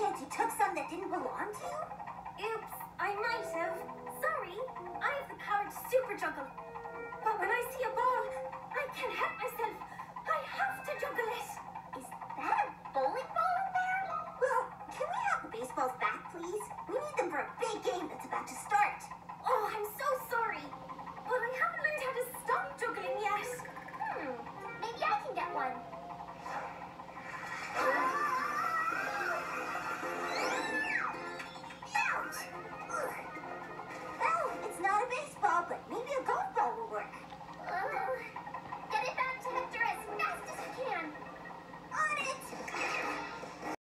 chance you took some that didn't belong to you? Oops, I might have. Sorry, I have the power to super juggle. But when I see a ball, I can't help myself. I have to juggle it. Is that a bowling ball in there? Well, can we have the baseballs back, please? We need them for a big game that's about to start. Oh, I'm so sorry. But I haven't learned how to stop juggling yet. Hmm, maybe I can get one.